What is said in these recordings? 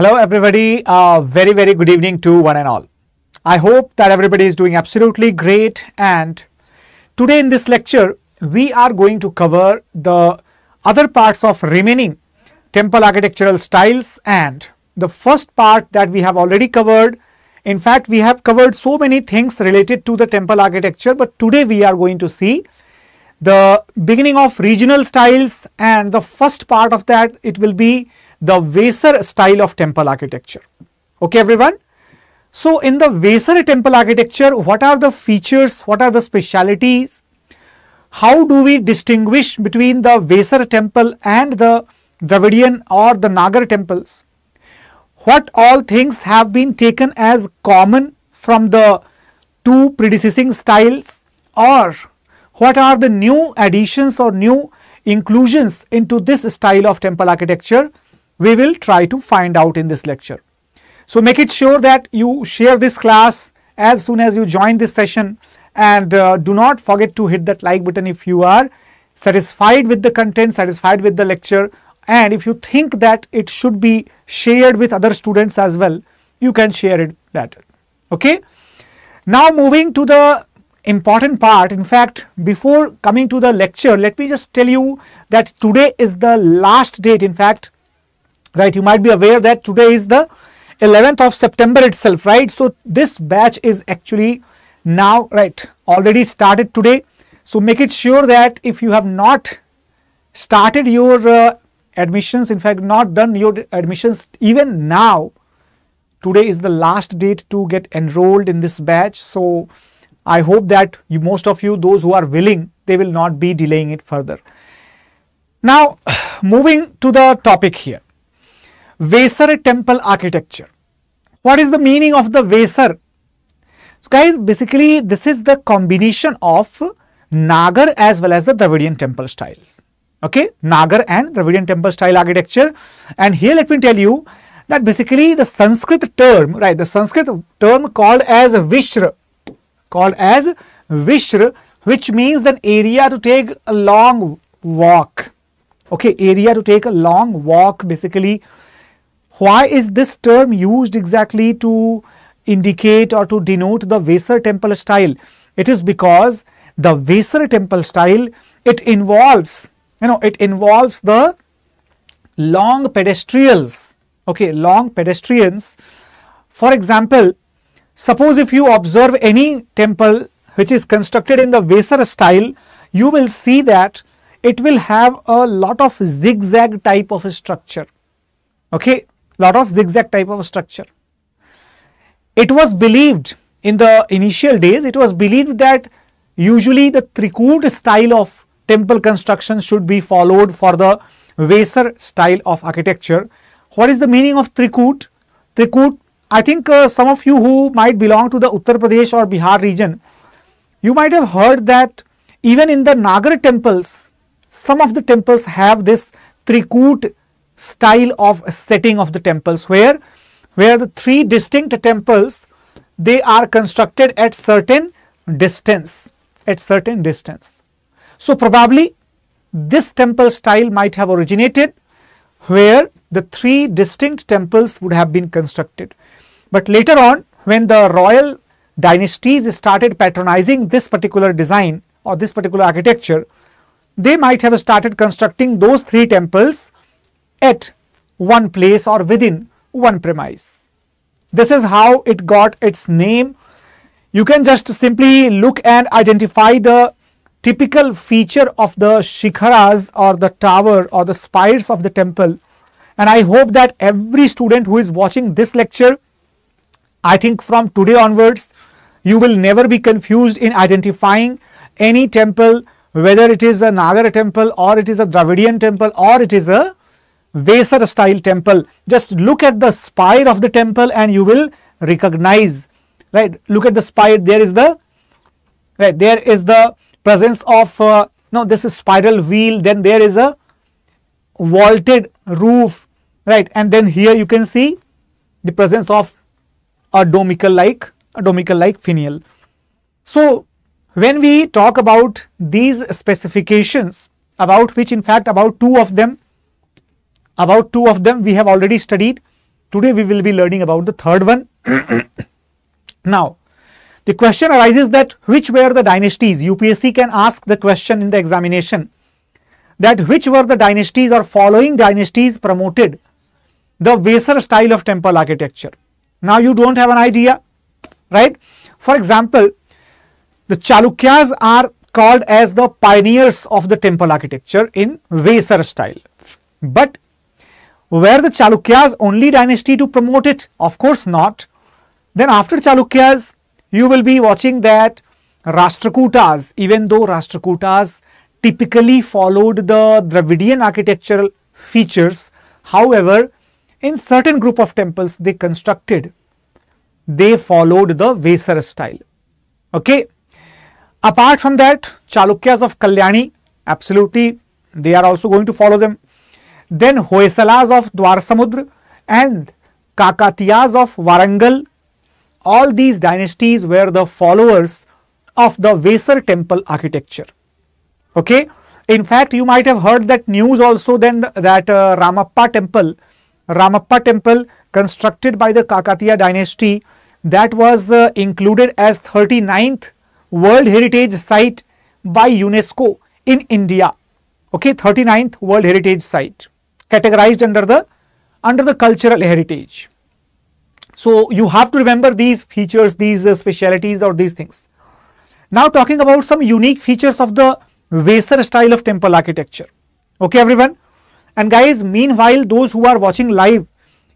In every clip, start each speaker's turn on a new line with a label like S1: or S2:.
S1: Hello, everybody. Uh, very, very good evening to one and all. I hope that everybody is doing absolutely great. And today in this lecture, we are going to cover the other parts of remaining temple architectural styles. And the first part that we have already covered. In fact, we have covered so many things related to the temple architecture, but today we are going to see the beginning of regional styles and the first part of that it will be the Vesar style of temple architecture. Okay everyone. So in the Vesar temple architecture what are the features, what are the specialities, how do we distinguish between the Vesar temple and the Dravidian or the Nagar temples? What all things have been taken as common from the two predecessing styles or what are the new additions or new inclusions into this style of temple architecture we will try to find out in this lecture. So make it sure that you share this class as soon as you join this session and uh, do not forget to hit that like button if you are satisfied with the content, satisfied with the lecture and if you think that it should be shared with other students as well, you can share it that. Okay. Now moving to the important part in fact before coming to the lecture let me just tell you that today is the last date in fact right you might be aware that today is the 11th of September itself right so this batch is actually now right already started today so make it sure that if you have not started your uh, admissions in fact not done your admissions even now today is the last date to get enrolled in this batch so I hope that you, most of you, those who are willing, they will not be delaying it further. Now, moving to the topic here. Vesar temple architecture. What is the meaning of the Vesar? So guys, basically this is the combination of Nagar as well as the Dravidian temple styles. Okay, Nagar and Dravidian temple style architecture. And here let me tell you that basically the Sanskrit term, right, the Sanskrit term called as Vishra called as Vishra which means an area to take a long walk. Okay, area to take a long walk basically. Why is this term used exactly to indicate or to denote the Vesar temple style? It is because the Vesar temple style it involves you know it involves the long pedestrians okay long pedestrians for example Suppose if you observe any temple which is constructed in the Vesar style, you will see that it will have a lot of zigzag type of structure. Okay, lot of zigzag type of structure. It was believed in the initial days, it was believed that usually the Trikut style of temple construction should be followed for the Vesar style of architecture. What is the meaning of Trikut? Trikut I think uh, some of you who might belong to the Uttar Pradesh or Bihar region, you might have heard that even in the Nagar temples, some of the temples have this Trikut style of setting of the temples where, where the three distinct temples, they are constructed at certain distance, at certain distance. So probably this temple style might have originated where the three distinct temples would have been constructed. But later on when the royal dynasties started patronizing this particular design or this particular architecture, they might have started constructing those three temples at one place or within one premise. This is how it got its name. You can just simply look and identify the typical feature of the shikharas or the tower or the spires of the temple. And I hope that every student who is watching this lecture I think from today onwards, you will never be confused in identifying any temple, whether it is a Nagara temple or it is a Dravidian temple or it is a Vesar style temple. Just look at the spire of the temple and you will recognize, right? Look at the spire, there is the, right, there is the presence of, uh, no, this is spiral wheel, then there is a vaulted roof, right? And then here you can see the presence of a domical like a domical like finial. So when we talk about these specifications about which in fact about two of them about two of them we have already studied Today we will be learning about the third one. now, the question arises that which were the dynasties? UPSC can ask the question in the examination that which were the dynasties or following dynasties promoted the Vesar style of temple architecture. Now you don't have an idea, right? For example, the Chalukyas are called as the pioneers of the temple architecture in Vesar style. But were the Chalukyas only dynasty to promote it? Of course not. Then after Chalukyas, you will be watching that Rashtrakutas, even though Rashtrakutas typically followed the Dravidian architectural features, however, in certain group of temples they constructed, they followed the Vesar style. Okay. Apart from that, Chalukyas of Kalyani, absolutely, they are also going to follow them. Then Hoysalas of Dwarsamudra and Kakatiyas of Warangal, all these dynasties were the followers of the Vesar temple architecture. Okay. In fact, you might have heard that news also then that uh, Ramappa temple, Ramappa temple constructed by the Kakatiya dynasty that was uh, included as 39th World Heritage Site by UNESCO in India. Okay, 39th World Heritage Site categorized under the under the cultural heritage. So you have to remember these features, these uh, specialities or these things. Now talking about some unique features of the Vesar style of temple architecture. Okay everyone. And guys, meanwhile those who are watching live,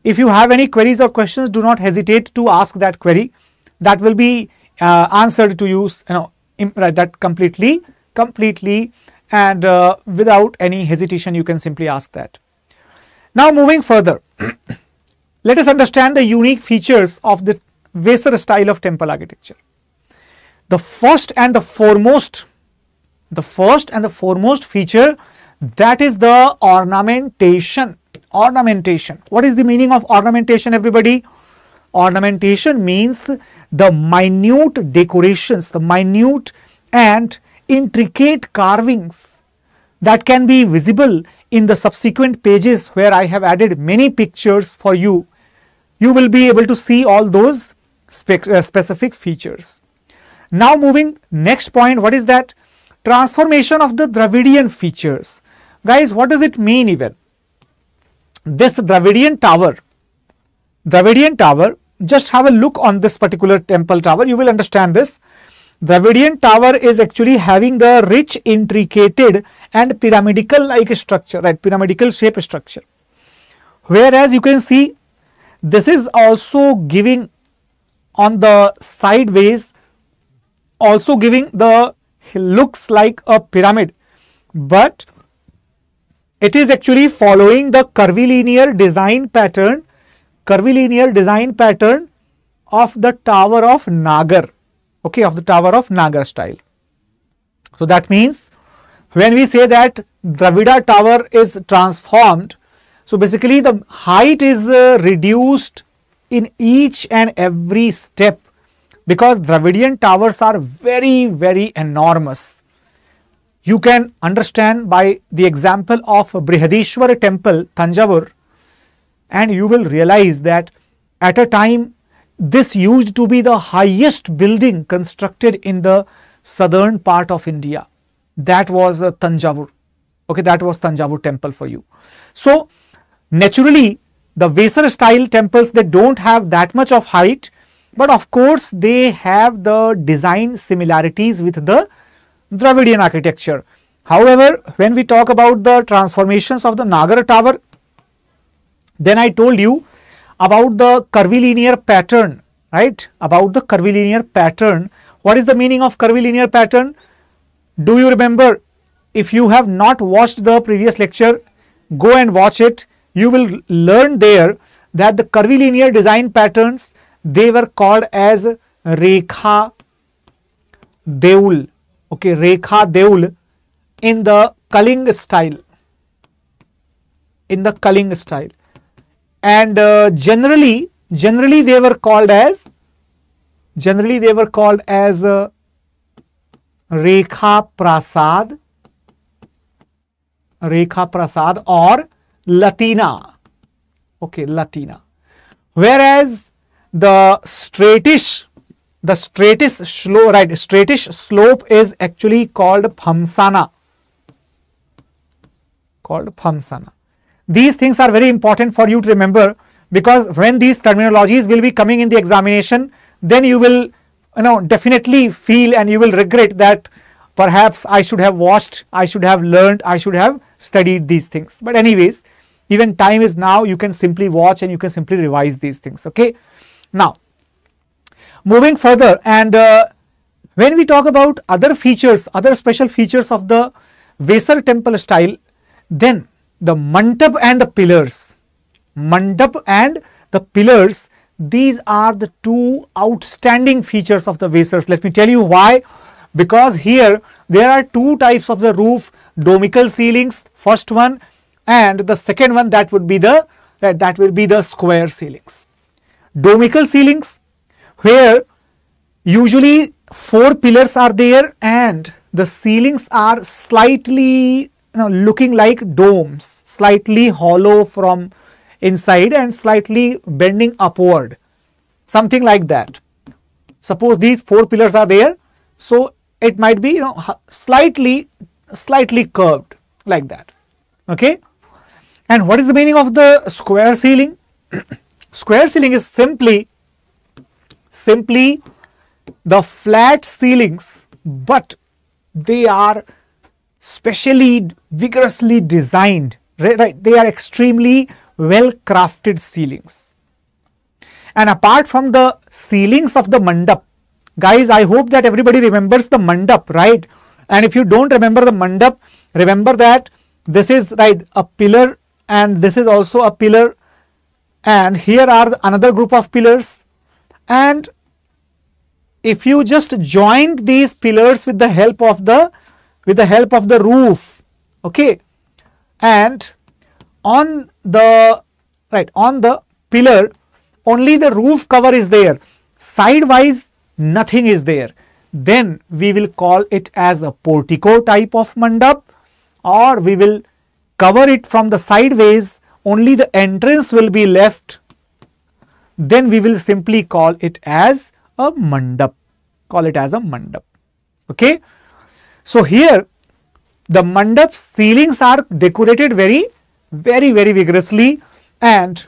S1: if you have any queries or questions, do not hesitate to ask that query. That will be uh, answered to you, you know, that completely, completely and uh, without any hesitation you can simply ask that. Now moving further, let us understand the unique features of the Vesar style of temple architecture. The first and the foremost, the first and the foremost feature that is the ornamentation. Ornamentation. What is the meaning of ornamentation everybody? Ornamentation means the minute decorations, the minute and intricate carvings that can be visible in the subsequent pages where I have added many pictures for you, you will be able to see all those uh, specific features. Now moving next point, what is that? Transformation of the Dravidian features. Guys, what does it mean even? This Dravidian tower, Dravidian tower, just have a look on this particular temple tower, you will understand this. Dravidian tower is actually having the rich, intricate and pyramidal like structure, right? Pyramidal shape structure. Whereas you can see this is also giving on the sideways, also giving the looks like a pyramid, but it is actually following the curvilinear design pattern, curvilinear design pattern of the tower of Nagar okay, of the tower of Nagar style. So that means when we say that Dravida tower is transformed, so basically the height is uh, reduced in each and every step because Dravidian towers are very very enormous. You can understand by the example of Brihadishwar temple Tanjavur and you will realize that at a time this used to be the highest building constructed in the southern part of India. That was uh, Tanjavur. Okay, that was Tanjavur temple for you. So, naturally, the Vesar style temples, they don't have that much of height, but of course, they have the design similarities with the Dravidian architecture. However, when we talk about the transformations of the Nagar tower, then I told you about the curvilinear pattern, right? About the curvilinear pattern. What is the meaning of curvilinear pattern? Do you remember? If you have not watched the previous lecture, go and watch it. You will learn there that the curvilinear design patterns, they were called as Rekha Deul. Okay, Rekha Deul in the Kaling style. In the Kaling style and uh, generally generally they were called as generally they were called as uh, Rekha Prasad Rekha Prasad or Latina. Okay Latina. Whereas the straightish the straightest slope right straightish slope is actually called phamsana. Called phamsana these things are very important for you to remember because when these terminologies will be coming in the examination then you will you know definitely feel and you will regret that perhaps I should have watched, I should have learned, I should have studied these things. But anyways, even time is now, you can simply watch and you can simply revise these things, okay. Now, moving further and uh, when we talk about other features, other special features of the Vesar temple style, then the mandap and the pillars, mandap and the pillars, these are the two outstanding features of the Vesars. Let me tell you why. Because here there are two types of the roof domical ceilings first one and the second one that would be the that, that will be the square ceilings. Domical ceilings where usually four pillars are there and the ceilings are slightly you know, looking like domes slightly hollow from inside and slightly bending upward. Something like that. Suppose these four pillars are there so it might be you know slightly slightly curved like that. Okay? And what is the meaning of the square ceiling? Square ceiling is simply simply the flat ceilings but they are specially vigorously designed right, they are extremely well crafted ceilings. And apart from the ceilings of the mandap Guys, I hope that everybody remembers the mandap, right? And if you don't remember the mandap, remember that this is right a pillar and this is also a pillar. And here are another group of pillars. And if you just joined these pillars with the help of the with the help of the roof okay? And on the right on the pillar only the roof cover is there. Sidewise nothing is there, then we will call it as a portico type of mandap or we will cover it from the sideways, only the entrance will be left, then we will simply call it as a mandap, call it as a mandap. Okay. So, here the mandap ceilings are decorated very, very, very vigorously and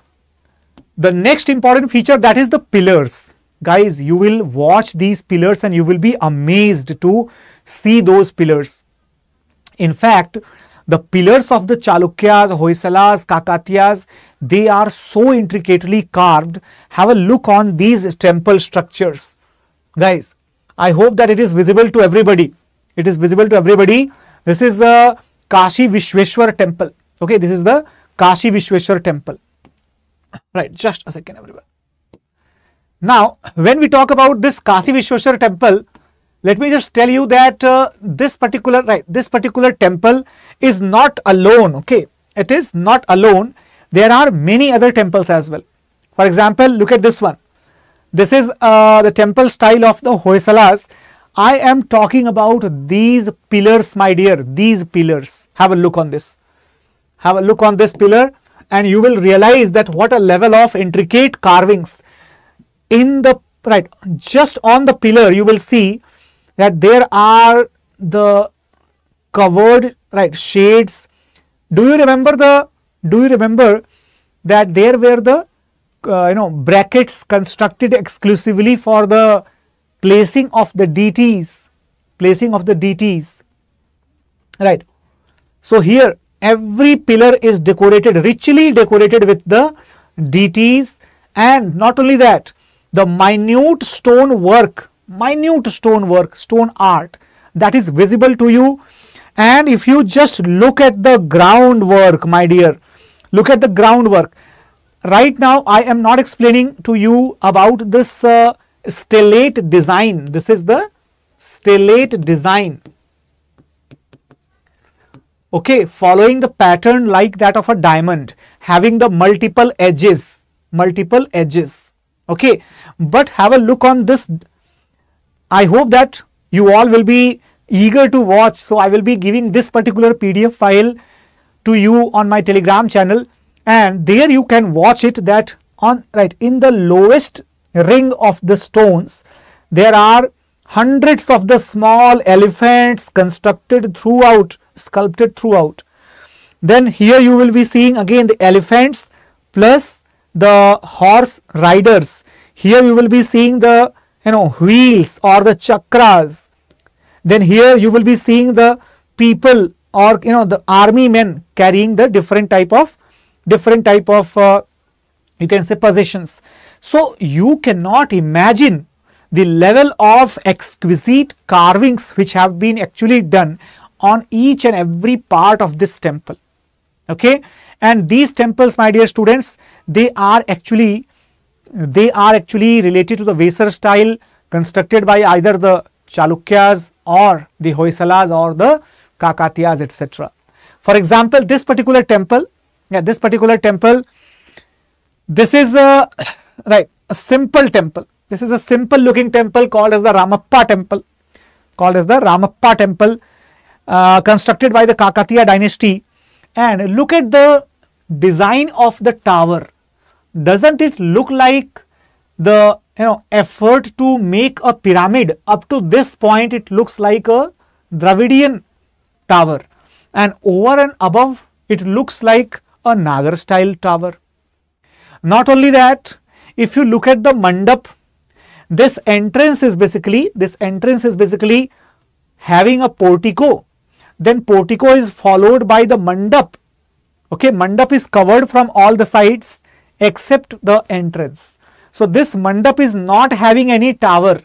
S1: the next important feature that is the pillars. Guys you will watch these pillars and you will be amazed to see those pillars. In fact the pillars of the chalukyas hoysalas kakatiyas they are so intricately carved. Have a look on these temple structures. Guys i hope that it is visible to everybody it is visible to everybody. This is the kashi vishweshwar temple. Okay this is the kashi vishweshwar temple. Right just a second everybody now, when we talk about this Kashi Vishweshwar temple, let me just tell you that uh, this particular right this particular temple is not alone okay? It is not alone. There are many other temples as well. For example look at this one. This is uh, the temple style of the hoysalas i am talking about these pillars my dear. These pillars. Have a look on this. Have a look on this pillar and you will realize that what a level of intricate carvings. In the right just on the pillar you will see that there are the covered right shades. Do you remember the do you remember that there were the uh, you know brackets constructed exclusively for the placing of the deities, placing of the deities right so here every pillar is decorated richly decorated with the deities and not only that the minute stone work, minute stone work, stone art that is visible to you. And if you just look at the groundwork, my dear, look at the groundwork. Right now, I am not explaining to you about this uh, stellate design. This is the stellate design. Okay, following the pattern like that of a diamond, having the multiple edges, multiple edges okay but have a look on this i hope that you all will be eager to watch so i will be giving this particular pdf file to you on my telegram channel and there you can watch it that on right in the lowest ring of the stones. There are hundreds of the small elephants constructed throughout sculpted throughout. Then here you will be seeing again the elephants plus the horse riders. Here you will be seeing the you know wheels or the chakras. Then here you will be seeing the people or you know the army men carrying the different type of different type of uh, you can say positions so you cannot imagine the level of exquisite carvings which have been actually done on each and every part of this temple okay and these temples my dear students they are actually they are actually related to the Vesar style constructed by either the Chalukyas or the Hoysalas or the Kakatiyas etc. For example, this particular temple, yeah, this particular temple, this is a right a simple temple. This is a simple looking temple called as the Ramappa temple, called as the Ramappa temple, uh, constructed by the Kakatiya dynasty. And look at the design of the tower. Doesn't it look like the you know effort to make a pyramid up to this point it looks like a Dravidian tower and over and above it looks like a Nagar style tower. Not only that if you look at the mandap this entrance is basically this entrance is basically having a portico. Then portico is followed by the mandap. Okay mandap is covered from all the sides except the entrance. So this mandap is not having any tower,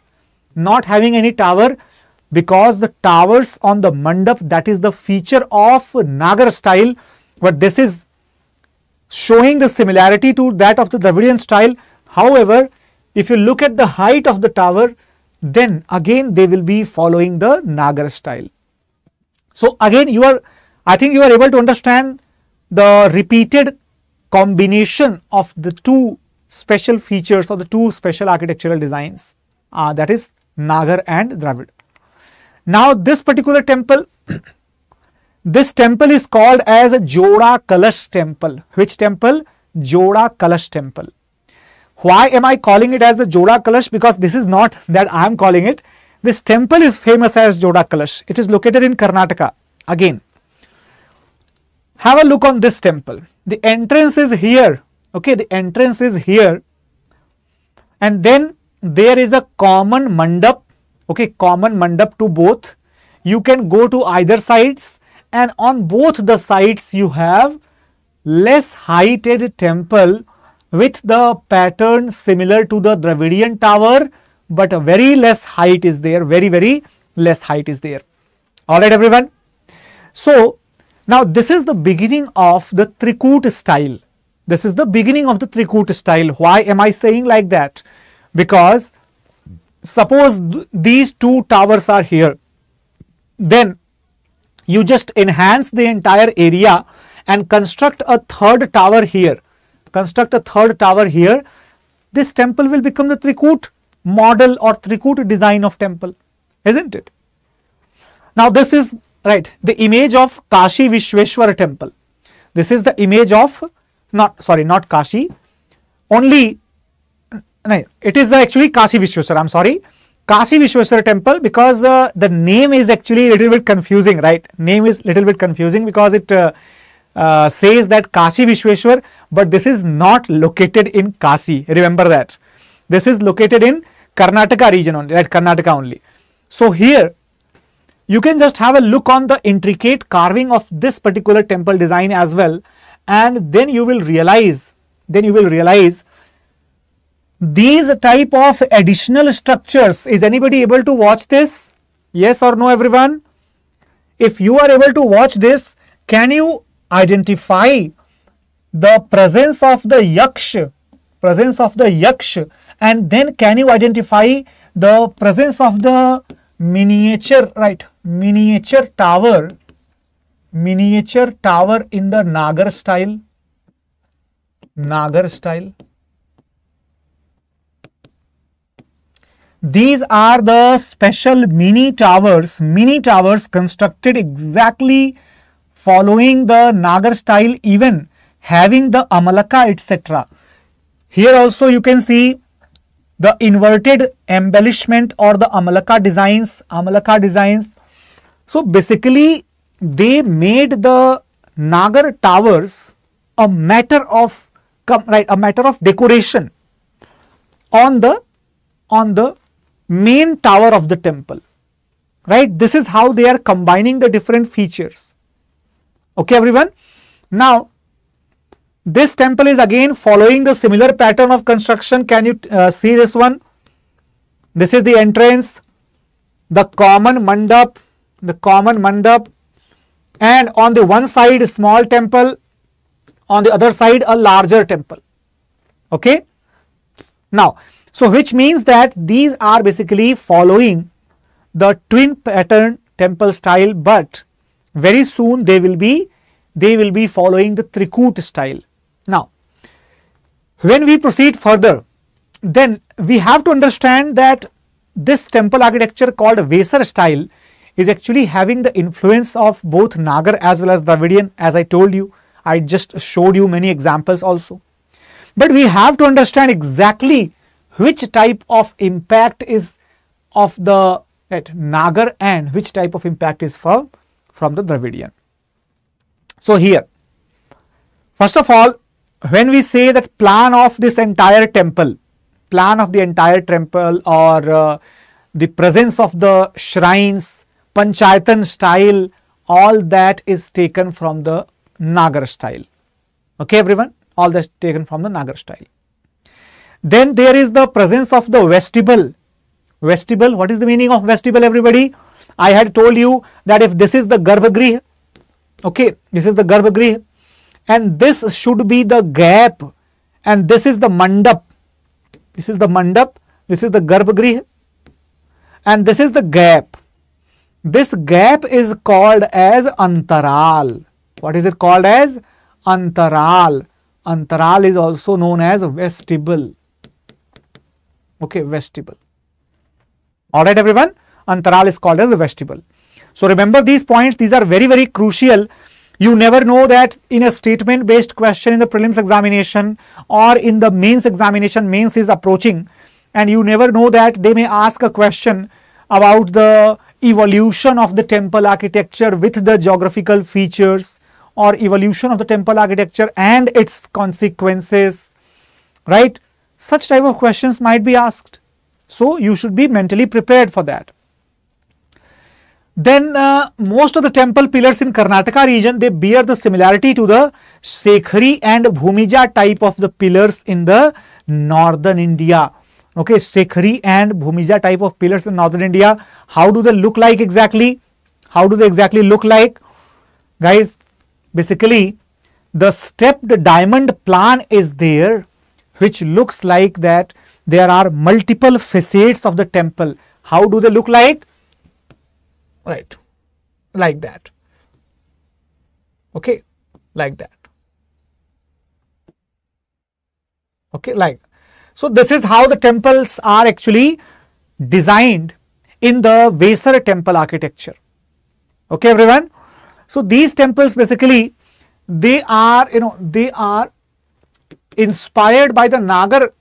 S1: not having any tower because the towers on the mandap that is the feature of Nagar style but this is showing the similarity to that of the Dravidian style. However, if you look at the height of the tower then again they will be following the Nagar style. So again you are I think you are able to understand the repeated combination of the two special features or the two special architectural designs uh, that is Nagar and Dravid. Now this particular temple, this temple is called as a Joda Kalash temple. Which temple? Joda Kalash temple. Why am I calling it as the Joda Kalash? Because this is not that I am calling it. This temple is famous as Joda Kalash. It is located in Karnataka. Again, have a look on this temple. The entrance is here okay the entrance is here and then there is a common mandap okay common mandap to both you can go to either sides and on both the sides you have less heighted temple with the pattern similar to the Dravidian tower but a very less height is there very very less height is there alright everyone so now this is the beginning of the Trikut style this is the beginning of the Trikut style. Why am I saying like that? Because suppose th these two towers are here, then you just enhance the entire area and construct a third tower here. Construct a third tower here. This temple will become the Trikut model or Trikut design of temple, isn't it? Now this is right the image of Kashi Vishweshwar temple. This is the image of not sorry not Kashi only no, it is actually Kashi Vishweswar I am sorry Kashi Vishweswar temple because uh, the name is actually a little bit confusing right name is little bit confusing because it uh, uh, says that Kashi Vishweshwar, but this is not located in Kashi. Remember that. This is located in Karnataka region only right Karnataka only. So here you can just have a look on the intricate carving of this particular temple design as well and then you will realize then you will realize these type of additional structures. Is anybody able to watch this? Yes or no everyone? If you are able to watch this can you identify the presence of the yaksh presence of the yaksh and then can you identify the presence of the miniature right miniature tower miniature tower in the Nagar style. Nagar style. These are the special mini towers, mini towers constructed exactly following the Nagar style even having the Amalaka etc. Here also you can see the inverted embellishment or the Amalaka designs, Amalaka designs. So basically they made the Nagar towers a matter of right a matter of decoration on the on the main tower of the temple right this is how they are combining the different features okay everyone? Now this temple is again following the similar pattern of construction. Can you uh, see this one? This is the entrance the common mandap the common mandap. And on the one side small temple on the other side a larger temple. Okay? Now so which means that these are basically following the twin pattern temple style but very soon they will be they will be following the trikut style now when we proceed further then we have to understand that this temple architecture called Vesar style is actually having the influence of both Nagar as well as Dravidian as I told you. I just showed you many examples also. But we have to understand exactly which type of impact is of the at Nagar and which type of impact is from, from the Dravidian. So here, first of all, when we say that plan of this entire temple, plan of the entire temple or uh, the presence of the shrines, Panchayatan style, all that is taken from the Nagar style. Okay, everyone, all that's taken from the Nagar style. Then there is the presence of the vestibule. Vestibule, what is the meaning of vestibule, everybody? I had told you that if this is the Garbhagriha, okay, this is the Garbhagriha, and this should be the gap, and this is the Mandap. This is the Mandap, this is the Garbhagriha, and this is the gap. This gap is called as Antaral. What is it called as? Antaral. Antaral is also known as vestibule. Okay, vestibule. Alright everyone, Antaral is called as the vestibule. So remember these points, these are very very crucial. You never know that in a statement based question in the prelims examination or in the mains examination, mains is approaching and you never know that they may ask a question about the evolution of the temple architecture with the geographical features or evolution of the temple architecture and its consequences, right? Such type of questions might be asked. So, you should be mentally prepared for that. Then uh, most of the temple pillars in Karnataka region, they bear the similarity to the Sekhari and Bhumija type of the pillars in the northern India. Okay Sekhari and Bhumija type of pillars in northern India. How do they look like exactly? How do they exactly look like? Guys basically the stepped diamond plan is there which looks like that there are multiple facades of the temple. How do they look like right like that okay like that okay like so this is how the temples are actually designed in the Vesar temple architecture. Okay, everyone. So these temples basically they are you know they are inspired by the Nagar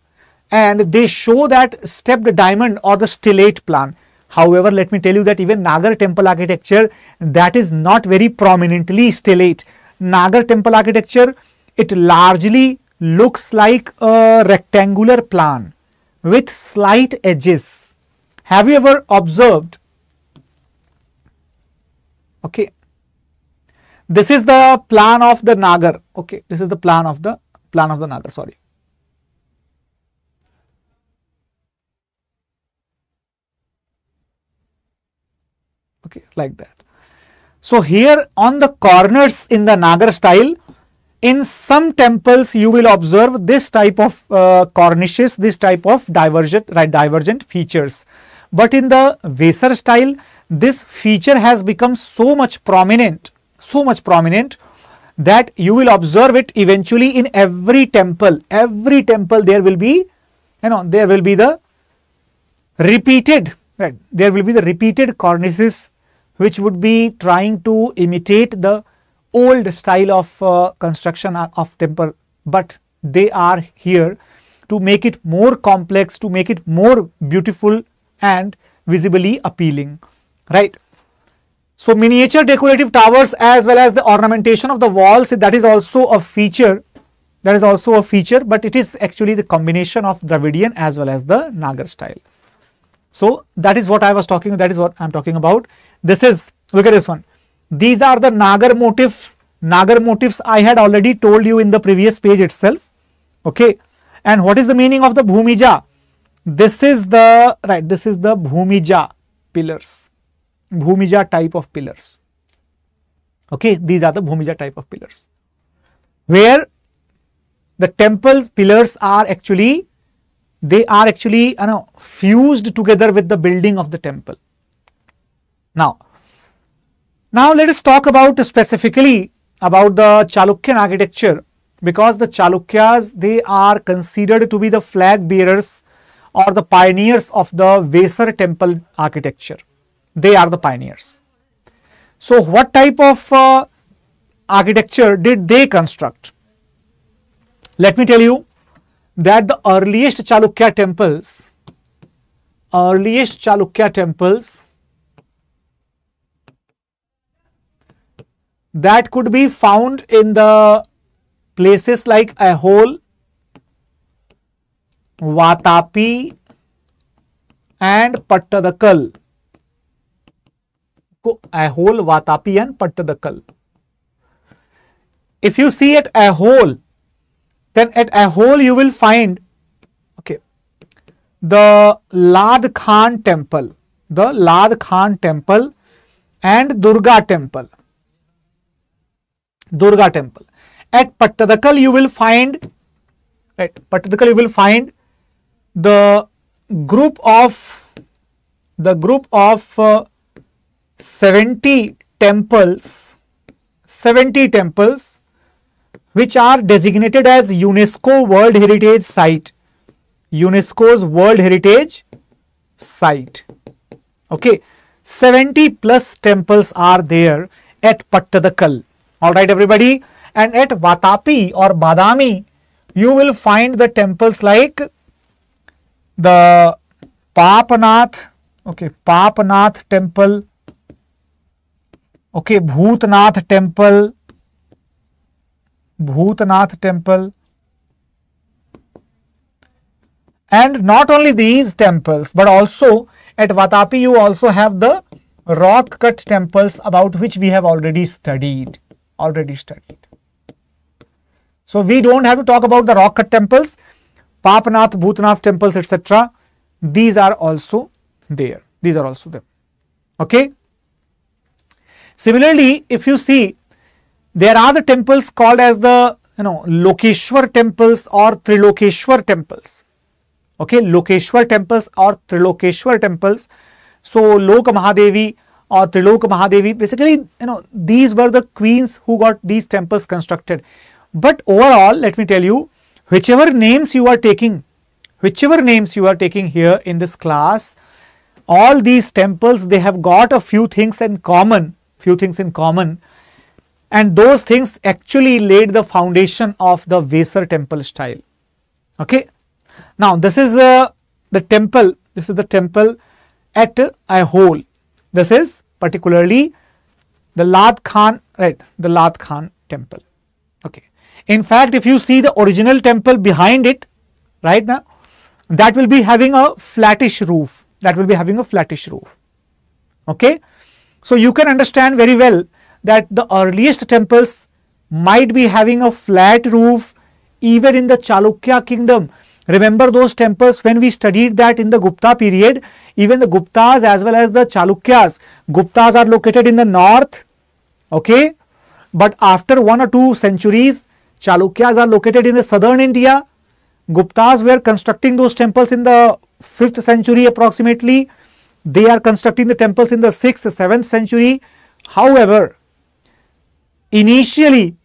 S1: and they show that stepped diamond or the stellate plan. However, let me tell you that even Nagar temple architecture that is not very prominently stellate. Nagar temple architecture it largely looks like a rectangular plan with slight edges. Have you ever observed? Okay. This is the plan of the Nagar. Okay, this is the plan of the plan of the Nagar. Sorry. Okay, like that. So here on the corners in the Nagar style, in some temples you will observe this type of uh, cornices, this type of divergent, right, divergent features. But in the Vesar style, this feature has become so much prominent, so much prominent that you will observe it eventually in every temple. Every temple there will be, you know, there will be the repeated, right, there will be the repeated cornices which would be trying to imitate the old style of uh, construction of temple but they are here to make it more complex, to make it more beautiful and visibly appealing, right? So miniature decorative towers as well as the ornamentation of the walls, that is also a feature, that is also a feature, but it is actually the combination of Dravidian as well as the Nagar style. So that is what I was talking, that is what I am talking about. This is, look at this one. These are the Nagar motifs, Nagar motifs I had already told you in the previous page itself. Okay. And what is the meaning of the Bhumija? This is the, right, this is the Bhumija pillars. Bhumija type of pillars. Okay, these are the Bhumija type of pillars. Where the temple pillars are actually, they are actually you know, fused together with the building of the temple. Now, now let us talk about specifically about the Chalukyan architecture because the Chalukyas they are considered to be the flag bearers or the pioneers of the Vesar temple architecture they are the pioneers. So, what type of uh, architecture did they construct? Let me tell you that the earliest Chalukya temples, earliest Chalukya temples that could be found in the places like Aihole, Vatapi and Pattadakal Aihole, Vatapi and Pattadakal. If you see at Aihole, then at Aihole you will find okay the Lad Khan temple, the Lad Khan temple and Durga temple. Durga temple. At Pattadakal you will find right Pattadakal you will find the group of the group of uh, 70 temples, 70 temples which are designated as UNESCO World Heritage Site, UNESCO's World Heritage Site. Okay, 70 plus temples are there at Pattadakal. Alright everybody and at Vatapi or Badami you will find the temples like the Papanath, okay, Papanath temple, okay bhutnath temple bhutnath temple. And not only these temples but also at vatapi you also have the rock cut temples about which we have already studied already studied. So we don't have to talk about the rock cut temples papanath Bhutanath temples etc these are also there. These are also there. Okay? Similarly, if you see, there are the temples called as the you know Lokeshwar temples or Trilokeshwar temples. Okay, Lokeshwar temples or Trilokeshwar temples. So Lok Mahadevi or Trilok Mahadevi, basically, you know, these were the queens who got these temples constructed. But overall, let me tell you, whichever names you are taking, whichever names you are taking here in this class, all these temples, they have got a few things in common few things in common and those things actually laid the foundation of the Vesar temple style. Okay. Now this is uh, the temple, this is the temple at Aihole. This is particularly the Lad Khan, right, the Lad Khan temple. Okay. In fact, if you see the original temple behind it, right now, that will be having a flattish roof, that will be having a flattish roof. Okay. So you can understand very well that the earliest temples might be having a flat roof even in the Chalukya kingdom. Remember those temples when we studied that in the Gupta period, even the Guptas as well as the Chalukyas. Guptas are located in the north, okay, but after one or two centuries, Chalukyas are located in the southern India. Guptas were constructing those temples in the 5th century approximately they are constructing the temples in the 6th, 7th century. However, initially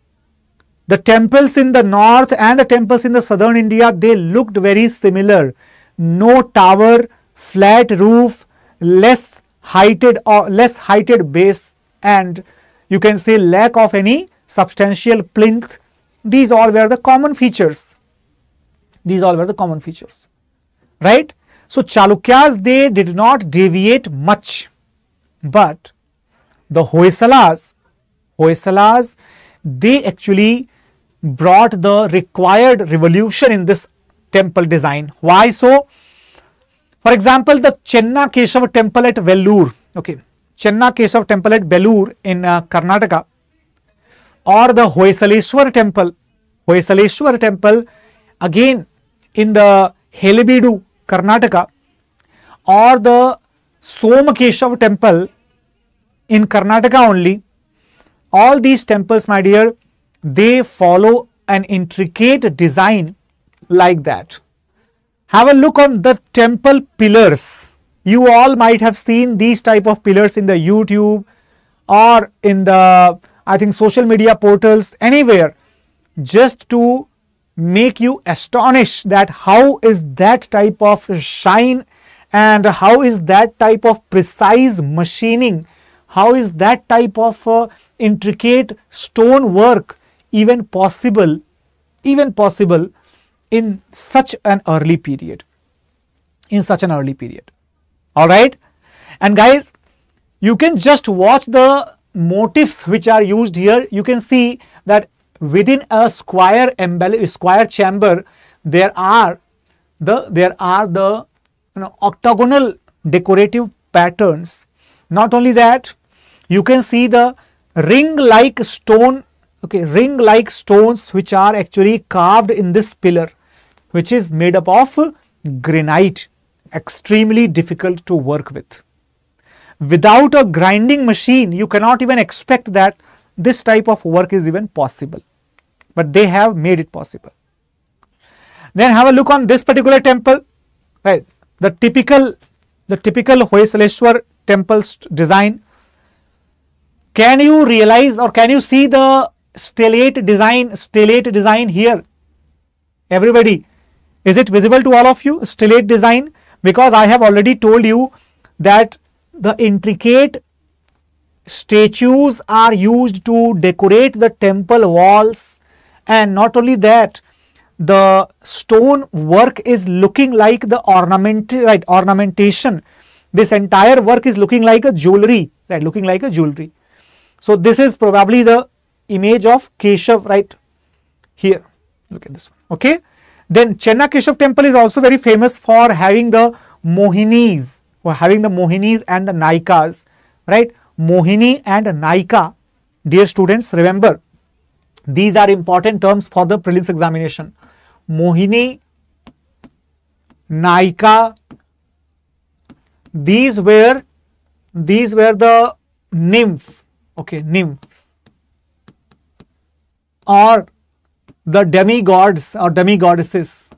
S1: the temples in the north and the temples in the southern India, they looked very similar. No tower, flat roof, less heighted or less heighted base and you can say lack of any substantial plinth. These all were the common features. These all were the common features, right? So Chalukyas, they did not deviate much, but the Hoysalas, Hoysalas, they actually brought the required revolution in this temple design. Why so? For example, the Chenna Keshav temple at Belur, okay, Chenna Keshav temple at Belur in uh, Karnataka, or the Hoysaleshwar temple, Hoysaleshwar temple again in the Halebeedu, Karnataka, or the Somakeshav temple in Karnataka only. All these temples, my dear, they follow an intricate design like that. Have a look on the temple pillars. You all might have seen these type of pillars in the YouTube or in the I think social media portals anywhere just to make you astonished that how is that type of shine and how is that type of precise machining how is that type of uh, intricate stone work even possible even possible in such an early period? In such an early period. All right? And guys you can just watch the motifs which are used here. You can see that within a square square chamber there are the there are the you know, octagonal decorative patterns. Not only that you can see the ring like stone okay ring like stones which are actually carved in this pillar which is made up of granite, extremely difficult to work with. Without a grinding machine, you cannot even expect that this type of work is even possible. But they have made it possible. Then have a look on this particular temple, right? The typical, the typical Hoysaleshwar temple's design. Can you realize or can you see the stellate design, stellate design here? Everybody, is it visible to all of you? Stellate design because I have already told you that the intricate statues are used to decorate the temple walls and not only that the stone work is looking like the ornament right ornamentation this entire work is looking like a jewelry right looking like a jewelry so this is probably the image of keshav right? Here. Look at this one. Okay? Then Chenna Keshav temple is also very famous for having the Mohinis, or having the Mohinis and the Naikas, right? Mohini and Naika, dear students, remember these are important terms for the prelims examination. Mohini, Naika, these were these were the nymph, okay, nymphs or the demigods or demigoddesses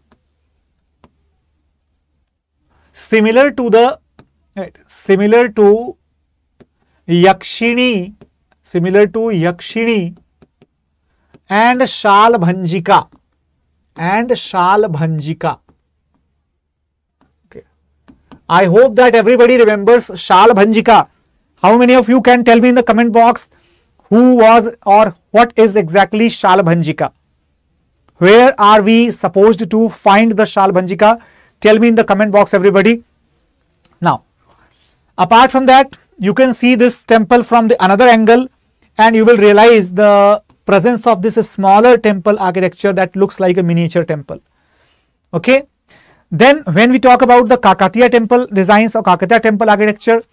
S1: similar to the right, similar to yakshini similar to yakshini and shalbhanjika and shalbhanjika okay i hope that everybody remembers shalbhanjika how many of you can tell me in the comment box who was or what is exactly shalbhanjika where are we supposed to find the Shalbhanjika? Tell me in the comment box everybody. Now, apart from that, you can see this temple from the another angle and you will realize the presence of this smaller temple architecture that looks like a miniature temple. Okay. Then when we talk about the Kakatiya temple designs or Kakatiya temple architecture,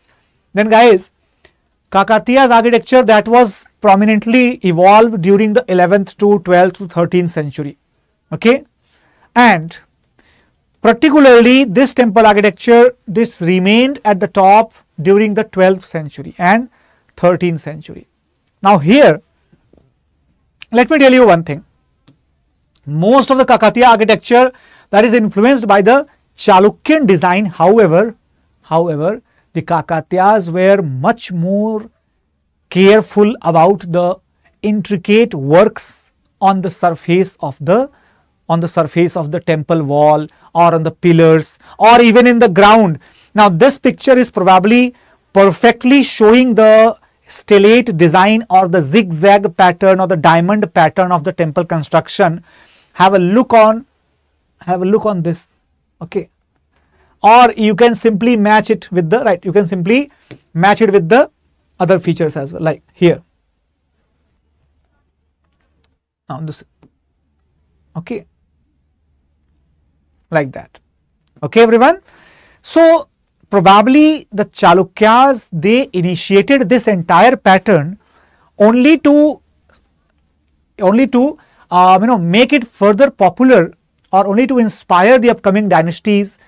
S1: then guys, Kakatiya's architecture that was prominently evolved during the 11th to 12th to 13th century. Okay, and particularly this temple architecture, this remained at the top during the 12th century and 13th century. Now here, let me tell you one thing. Most of the Kakatiya architecture that is influenced by the Chalukyan design, however, however, the Kakatiyas were much more careful about the intricate works on the surface of the on the surface of the temple wall or on the pillars or even in the ground. Now this picture is probably perfectly showing the stellate design or the zigzag pattern or the diamond pattern of the temple construction. Have a look on have a look on this okay or you can simply match it with the right you can simply match it with the other features as well like here. Now this okay. Like that. Okay everyone? So probably the chalukyas they initiated this entire pattern only to only to uh, you know make it further popular or only to inspire the upcoming dynasties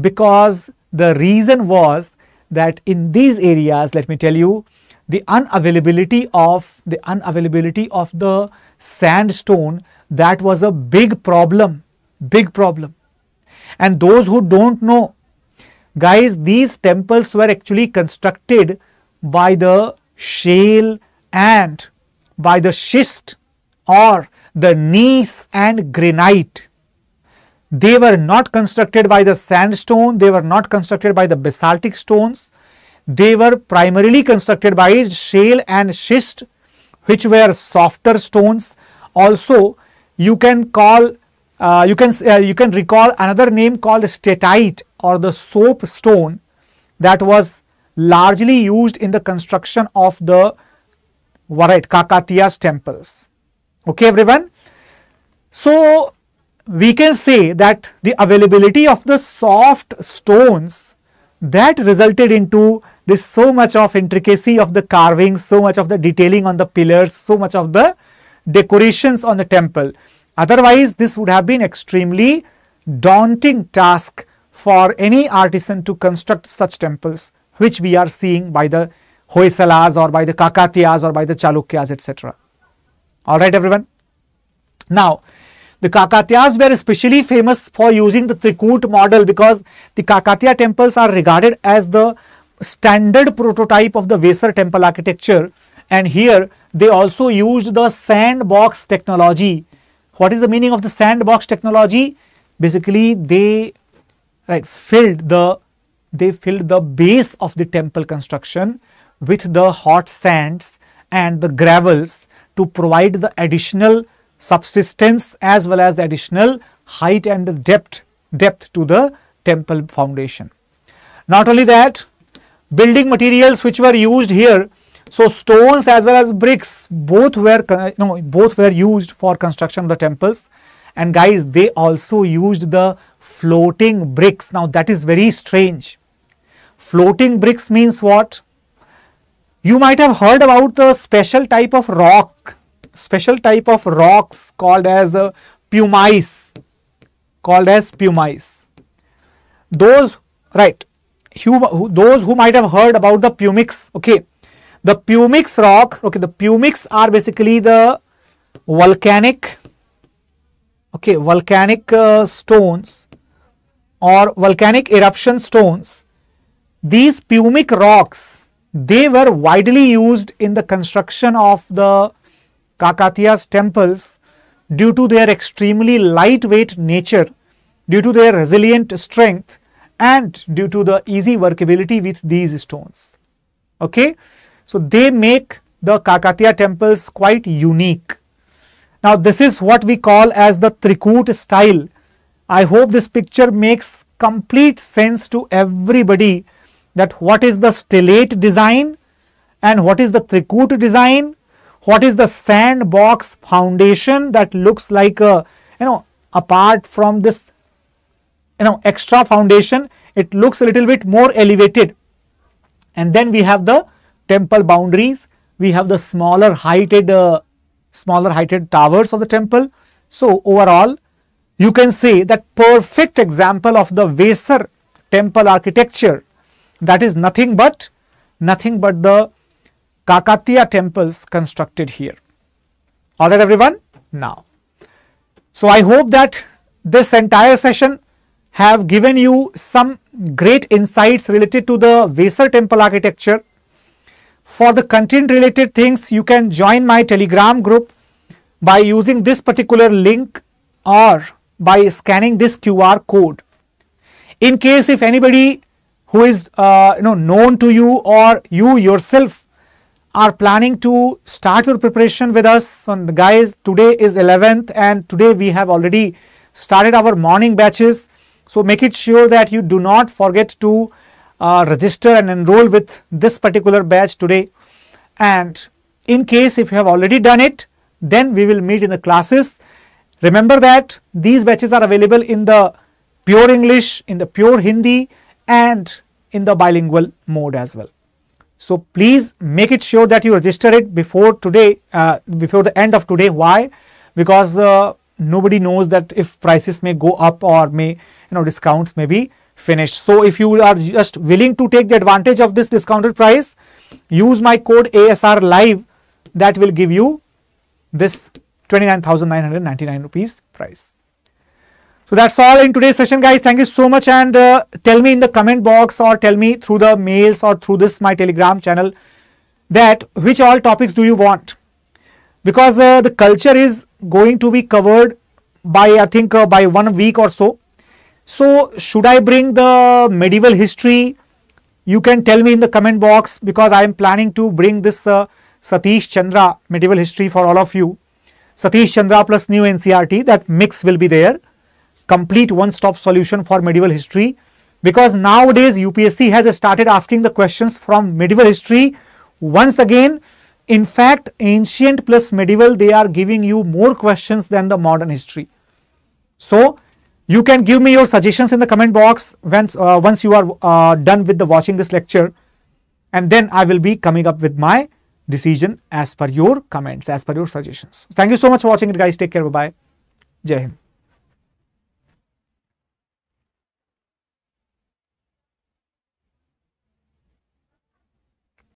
S1: because the reason was that in these areas let me tell you the unavailability of the unavailability of the sandstone that was a big problem big problem. And those who don't know guys these temples were actually constructed by the shale and by the schist or the gneiss and granite they were not constructed by the sandstone, they were not constructed by the basaltic stones, they were primarily constructed by shale and schist which were softer stones. Also you can call uh, you can uh, you can recall another name called steatite or the soap stone that was largely used in the construction of the right Kakatiya's temples. Okay everyone. So we can say that the availability of the soft stones that resulted into this so much of intricacy of the carvings, so much of the detailing on the pillars, so much of the decorations on the temple. Otherwise, this would have been extremely daunting task for any artisan to construct such temples, which we are seeing by the Hoysalas or by the Kakatiyas or by the Chalukyas, etc. Alright everyone. Now, the Kakatiyas were especially famous for using the Trikut model because the Kakatiya temples are regarded as the standard prototype of the Vesar temple architecture and here they also used the sandbox technology. What is the meaning of the sandbox technology? Basically they right filled the they filled the base of the temple construction with the hot sands and the gravels to provide the additional subsistence as well as the additional height and depth depth to the temple foundation. Not only that, building materials which were used here, so stones as well as bricks, both were you know, both were used for construction of the temples. And guys, they also used the floating bricks. Now that is very strange. Floating bricks means what? You might have heard about the special type of rock special type of rocks called as uh, pumice. Called as pumice. Those right who, those who might have heard about the pumice okay. The pumice rock okay the pumice are basically the volcanic okay volcanic uh, stones or volcanic eruption stones. These pumic rocks they were widely used in the construction of the Kakatiya's temples due to their extremely lightweight nature, due to their resilient strength and due to the easy workability with these stones. Okay, so they make the Kakatiya temples quite unique. Now this is what we call as the Trikut style. I hope this picture makes complete sense to everybody that what is the stellate design and what is the Trikut design what is the sandbox foundation that looks like a you know apart from this you know extra foundation it looks a little bit more elevated. And then we have the temple boundaries. We have the smaller heighted uh, smaller heighted towers of the temple. So overall you can say that perfect example of the Vesar temple architecture. That is nothing but nothing but the Kakatiya temples constructed here. Alright everyone, now. So I hope that this entire session have given you some great insights related to the Vesar temple architecture. For the content related things, you can join my telegram group by using this particular link or by scanning this QR code. In case if anybody who is uh, you know known to you or you yourself are planning to start your preparation with us. So guys, today is 11th and today we have already started our morning batches. So make it sure that you do not forget to uh, register and enroll with this particular batch today. And in case if you have already done it, then we will meet in the classes. Remember that these batches are available in the pure English, in the pure Hindi and in the bilingual mode as well. So please make it sure that you register it before today, uh, before the end of today. Why? Because uh, nobody knows that if prices may go up or may, you know, discounts may be finished. So if you are just willing to take the advantage of this discounted price, use my code ASR live that will give you this 29,999 rupees price. So that's all in today's session guys. Thank you so much and uh, tell me in the comment box or tell me through the mails or through this my telegram channel that which all topics do you want because uh, the culture is going to be covered by I think uh, by one week or so. So should I bring the medieval history? You can tell me in the comment box because I am planning to bring this uh, Satish Chandra medieval history for all of you. Satish Chandra plus new NCERT that mix will be there complete one-stop solution for medieval history. Because nowadays UPSC has started asking the questions from medieval history once again. In fact ancient plus medieval they are giving you more questions than the modern history. So you can give me your suggestions in the comment box once uh, once you are uh, done with the watching this lecture. And then I will be coming up with my decision as per your comments as per your suggestions. Thank you so much for watching it guys. Take care. Bye bye jai hind